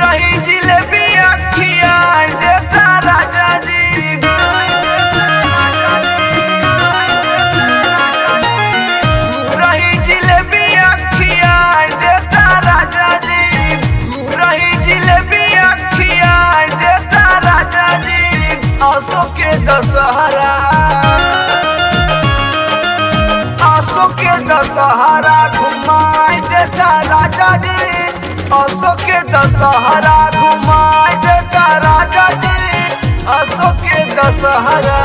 रही जिलेबी अखिया देता राजा जी। रही जिलेबी अखिया देता राजा जी। रही जिलेबी अखिया देता राजा जी। दशहरा। आसो दशहरा घुमाए देता राजा जी। आसो के दशहरा घुमा देता राजा जी। अशोक के दशहरा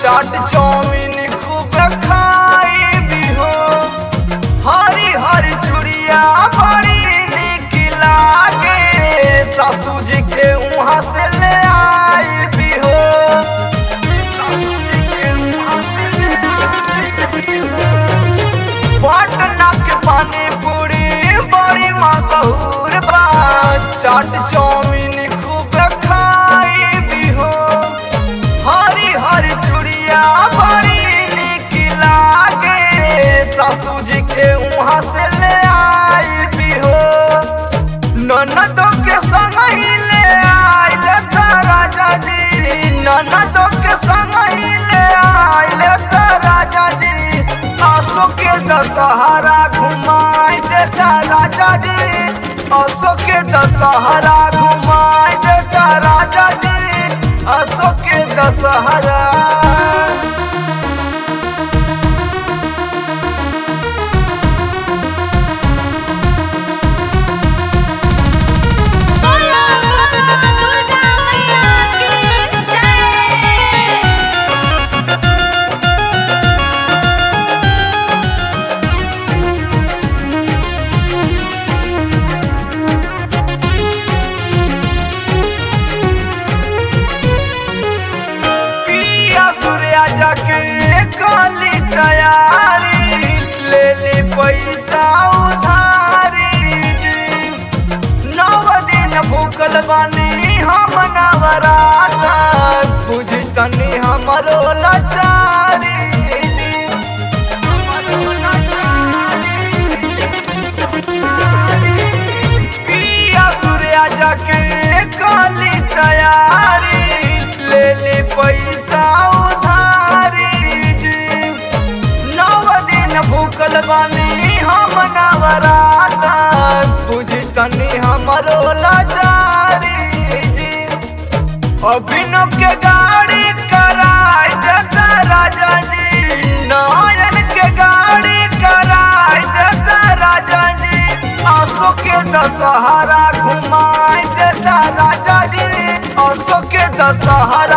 चाट चाउमीन खूब खाई भी हो। हरी हरी चुड़िया बड़ी निक लागे। सासू जी के वहाँ से ले आई भी हो। पटना के पानी पूरी बड़ी मशहूर बा चाट चाउमीन से राजा जी। ननदों दशहरा घुमाई देता राजा जी। आसो के दशहरा घुमाई देता राजा जी। आसो के दशहरा बानी हम नवराता बुझ तनी हमरो लाचारी तैयारी ले ले पैसा उधारी नव दिन भूखल हम नवराता बुझ तनी अभिनव के गाड़ी कराए देता राजा जी। नयन के गाड़ी कराए देता राजा जी। अशोक के दशहरा घुमाए देता राजा जी आसो के दशहरा घुमाई देता राजा जी। आसो के दशहरा